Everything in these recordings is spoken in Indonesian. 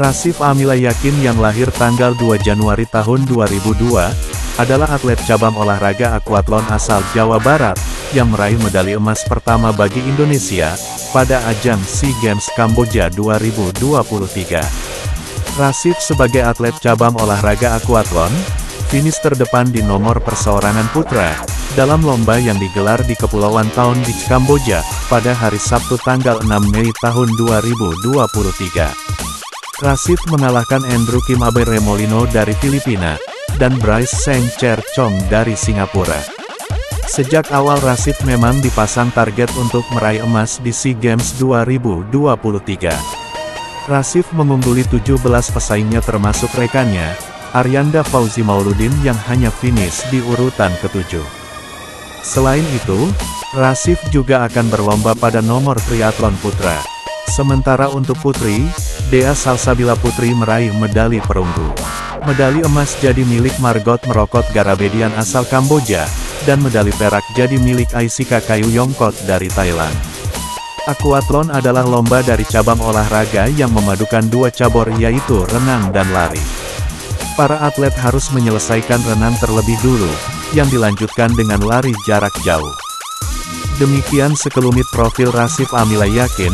Rasif Amila Yakin yang lahir tanggal 2 Januari tahun 2002, adalah atlet cabang olahraga akuatlon asal Jawa Barat, yang meraih medali emas pertama bagi Indonesia, pada ajang SEA Games Kamboja 2023. Rasif sebagai atlet cabang olahraga akuatlon, finish terdepan di nomor perseorangan putra, dalam lomba yang digelar di Kepulauan Taun Beach, Kamboja, pada hari Sabtu tanggal 6 Mei tahun 2023. Rasif mengalahkan Andrew Kim Abe Remolino dari Filipina, dan Bryce Seng Cher Chong dari Singapura. Sejak awal Rasif memang dipasang target untuk meraih emas di SEA Games 2023. Rasif mengungguli 17 pesaingnya termasuk rekannya, Aryanda Fauzi Mauludin yang hanya finish di urutan ketujuh. Selain itu, Rasif juga akan berlomba pada nomor triathlon putra. Sementara untuk putri, Dea Salsabila Putri meraih medali perunggu. Medali emas jadi milik Margot Merokot Garabedian asal Kamboja, dan medali perak jadi milik Aisika Kayu Yongkot dari Thailand. Aquathlon adalah lomba dari cabang olahraga yang memadukan dua cabur yaitu renang dan lari. Para atlet harus menyelesaikan renang terlebih dulu, yang dilanjutkan dengan lari jarak jauh. Demikian sekelumit profil Rasif Amila Yakin,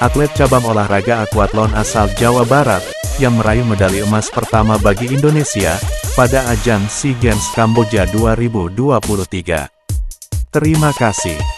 atlet cabang olahraga akuatlon asal Jawa Barat, yang meraih medali emas pertama bagi Indonesia, pada ajang SEA Games Kamboja 2023. Terima kasih.